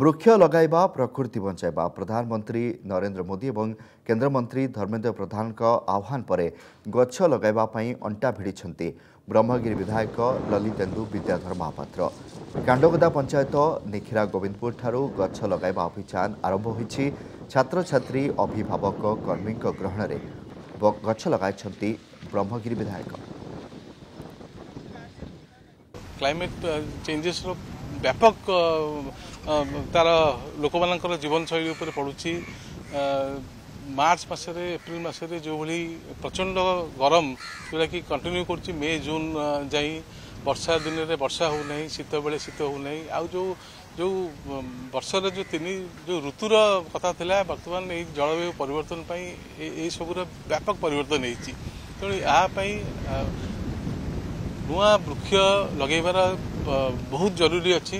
ବୃକ୍ଷ ଲଗାଇବା ପ୍ରକୃତି ବଞ୍ଚାଇବା। ପ୍ରଧାନମନ୍ତ୍ରୀ ନରେନ୍ଦ୍ର ମୋଦି ଏବଂ କେନ୍ଦ୍ରମନ୍ତ୍ରୀ ଧର୍ମେନ୍ଦ୍ର ପ୍ରଧାନଙ୍କ ଆହ୍ୱାନ ପରେ ଗଛ ଲଗାଇବା ପାଇଁ ଅଣ୍ଟା ଭିଡ଼ିଛନ୍ତି ବ୍ରହ୍ମଗିରି ବିଧାୟକ ଲଲିତେନ୍ଦୁ ବିଦ୍ୟାଧର ମହାପାତ୍ର। କାଣ୍ଡଗୋଦା ପଞ୍ଚାୟତ ନିଖିରା ଗୋବିନ୍ଦପୁରଠାରୁ ଗଛ ଲଗାଇବା ଅଭିଯାନ ଆରମ୍ଭ ହୋଇଛି। ଛାତ୍ରଛାତ୍ରୀ ଅଭିଭାବକ କର୍ମୀଙ୍କ ଗ୍ରହଣରେ ଗଛ ଲଗାଇଛନ୍ତି ବ୍ରହ୍ମଗିରି ବିଧାୟକ। କ୍ଲାଇମେଟ୍ ଚେଞ୍ଜେସ୍ର ବ୍ୟାପକ ଅ, ଅ, ତାର ଲୋକମାନଙ୍କର ଜୀବନଶୈଳୀ ଉପରେ ପଡ଼ୁଛି ଅ, ମାର୍ଚ୍ଚ ମାସରେ ଏପ୍ରିଲ ମାସରେ ଯେଉଁଭଳି ପ୍ରଚଣ୍ଡ ଗରମ ଯେଉଁଟାକି କଣ୍ଟିନ୍ୟୁ କରୁଛି ମେ ଜୁନ୍ ଅ, ଯାଇ ବର୍ଷା ଦିନରେ ବର୍ଷା ହେଉନାହିଁ ଶୀତ ବେଳେ ଶୀତ ହେଉନାହିଁ। ଆଉ ଯେଉଁ ଯେଉଁ ଉମ୍, ବର୍ଷର ଯେଉଁ ତିନି ଯେଉଁ ଋତୁର କଥା ଥିଲା ବର୍ତ୍ତମାନ ଏଇ ଜଳବାୟୁ ପରିବର୍ତ୍ତନ ପାଇଁ ଏ- ଏଇସବୁର ବ୍ୟାପକ ପରିବର୍ତ୍ତନ ହେଇଛି। ତେଣୁ ଏହା ପାଇଁ ଅ, ନୂଆ ବୃକ୍ଷ ଲଗାଇବାର ଅ, ବହୁତ ଜରୁରୀ ଅଛି।